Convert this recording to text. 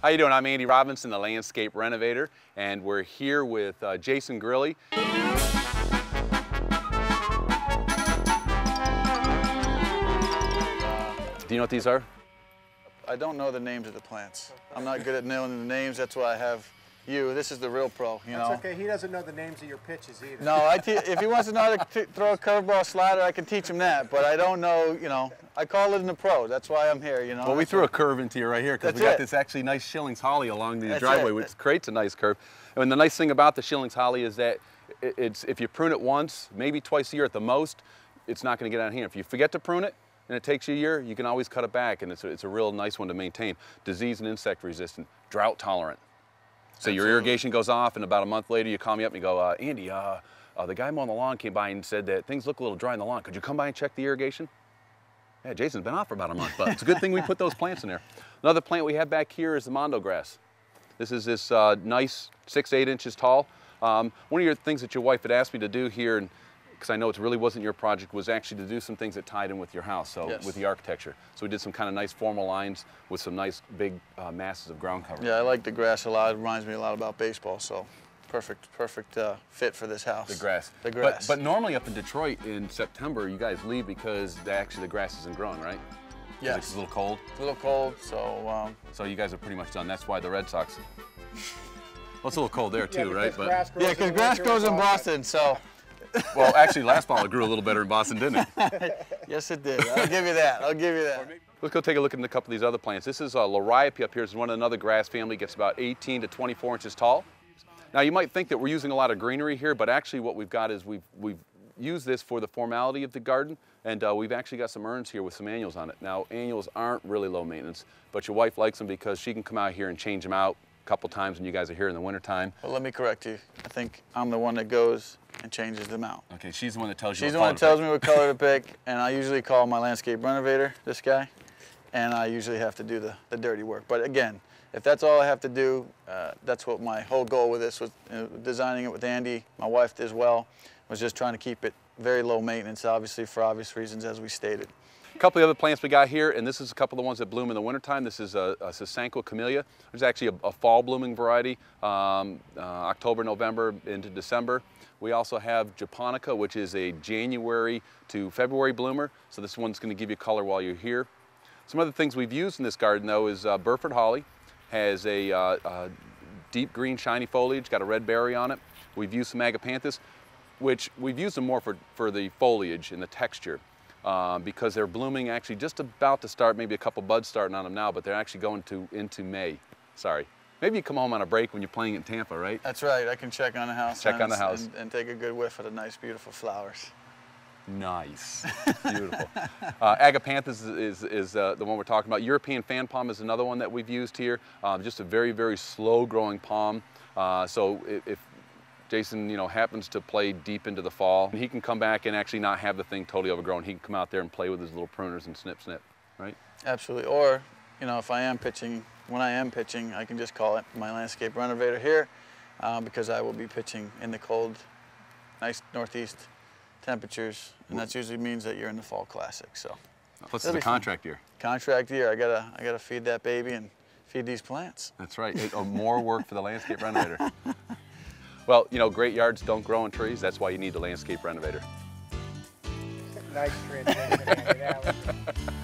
How you doing? I'm Andy Robinson, the landscape renovator, and we're here with uh, Jason Grilli. Do you know what these are? I don't know the names of the plants. I'm not good at knowing the names. That's why I have you. This is the real pro, you That's know. okay. He doesn't know the names of your pitches either. No, I te if he wants to know how to t- throw a curveball slider, I can teach him that. But I don't know, you know. I call it in the pro. That's why I'm here, you know. Well, we threw a curve into you right here because we got it. this actually nice Schillings holly along the That's driveway, it. which creates a nice curve. And the nice thing about the Schillings holly is that it's if you prune it once, maybe twice a year at the most, it's not going to get out of hand. If you forget to prune it and it takes you a year, you can always cut it back, and it's a, it's a real nice one to maintain. Disease and insect resistant, drought tolerant. So your irrigation goes off, and about a month later, you call me up and you go, uh, Andy, uh, uh, the guy mowing the lawn came by and said that things look a little dry in the lawn. Could you come by and check the irrigation? Yeah, Jason's been off for about a month, but it's a good thing we put those plants in there. Another plant we have back here is the mondo grass. This is this uh, nice six, eight inches tall. Um, one of your things that your wife had asked me to do here, and because I know it really wasn't your project, was actually to do some things that tied in with your house, so Yes. with the architecture. So we did some kind of nice formal lines with some nice big uh, masses of ground cover. Yeah, I like the grass a lot. It reminds me a lot about baseball. So, perfect, perfect uh, fit for this house. The grass. The grass. But, but normally up in Detroit in September, you guys leave because the, actually the grass isn't growing, right? Yes. It's a little cold. It's a little cold, so um, So you guys are pretty much done. That's why the Red Sox. Well, it's a little cold there Yeah, too, right? because grass grows yeah, because grass grows in Boston. So, well, actually, last fall it grew a little better in Boston, didn't it? yes, it did. I'll give you that. I'll give you that. Let's go take a look at a couple of these other plants. This is uh, Liriope up here. It's one of another grass family. Gets about 18 to 24 inches tall. Now you might think that we're using a lot of greenery here, but actually what we've got is we've we've used this for the formality of the garden, and uh, we've actually got some urns here with some annuals on it. Now annuals aren't really low maintenance, but your wife likes them because she can come out here and change them out a couple times when you guys are here in the wintertime. Well, let me correct you. I think I'm the one that goes and changes them out. Okay, she's the one that tells you. She's the one that tells me what color to pick, and I usually call my landscape renovator, this guy, and I usually have to do the, the dirty work. But again, if that's all I have to do, uh, that's what my whole goal with this was uh, designing it with Andy, my wife as well, was just trying to keep it very low maintenance, obviously for obvious reasons as we stated. A couple of other plants we got here, and this is a couple of the ones that bloom in the wintertime. This is a, a Sasanqua camellia. There's actually a, a fall blooming variety, um, uh, October, November into December. We also have Japonica, which is a January to February bloomer. So this one's going to give you color while you're here. Some other things we've used in this garden though is uh, Burford holly, has a uh, deep green shiny foliage, got a red berry on it. We've used some agapanthus, which we've used them more for, for the foliage and the texture um, because they're blooming actually just about to start, maybe a couple buds starting on them now, but they're actually going to into May. Sorry. Maybe you come home on a break when you're playing in Tampa, right? That's right, I can check on the house. Check on the and- house. And, and take a good whiff of the nice, beautiful flowers. Nice. Beautiful. uh, Agapanthus is, is, is uh, the one we're talking about. European fan palm is another one that we've used here. Um, just a very, very slow growing palm. Uh, so if, if Jason, you know, happens to play deep into the fall, he can come back and actually not have the thing totally overgrown. He can come out there and play with his little pruners and snip, snip, right? Absolutely. Or, you know, if I am pitching, when I am pitching, I can just call it my landscape renovator here uh, because I will be pitching in the cold, nice northeast temperatures, and that usually means that you're in the fall classic. So, Plus, That'll it's a fun. contract year. contract year, I gotta, I gotta feed that baby and feed these plants. That's right. It- uh, more work for the landscape renovator. Well, you know, great yards don't grow on trees. That's why you need the landscape renovator. Nice transition.